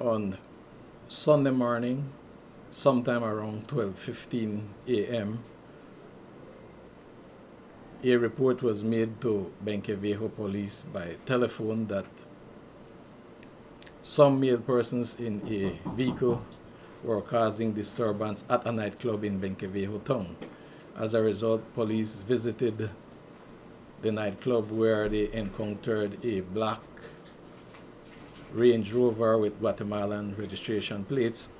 on Sunday morning, sometime around 12:15 a.m., a report was made to Benqueviejo police by telephone that some male persons in a vehicle were causing disturbance at a nightclub in Benqueviejo town. As a result, police visited the nightclub where they encountered a black Range Rover with Guatemalan registration plates,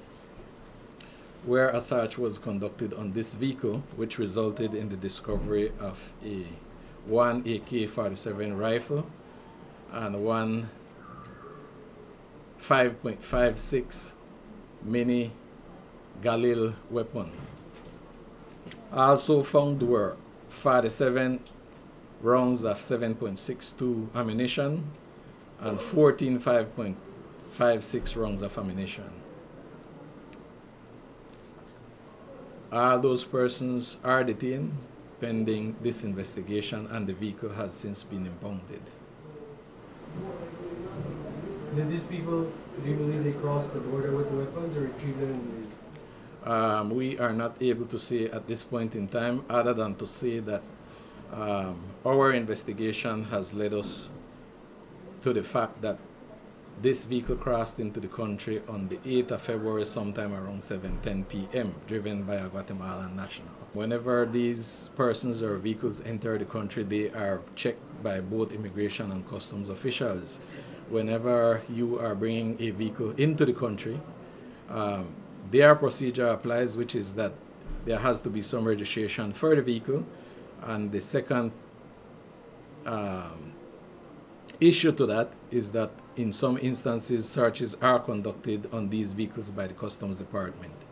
where a search was conducted on this vehicle, which resulted in the discovery of a one AK-47 rifle and one 5.56 mini Galil weapon. Also found were 47 rounds of 7.62 ammunition and 14 5.56 rounds of ammunition. All those persons are detained pending this investigation and the vehicle has since been impounded. Did these people, do you believe they crossed the border with the weapons or retrieved them in these? Um, we are not able to say at this point in time other than to say that um, our investigation has led us to the fact that this vehicle crossed into the country on the 8th of February sometime around 7.10 p.m. driven by a Guatemalan national. Whenever these persons or vehicles enter the country, they are checked by both immigration and customs officials. Whenever you are bringing a vehicle into the country, um, their procedure applies, which is that there has to be some registration for the vehicle, and the second um, issue to that is that in some instances searches are conducted on these vehicles by the customs department.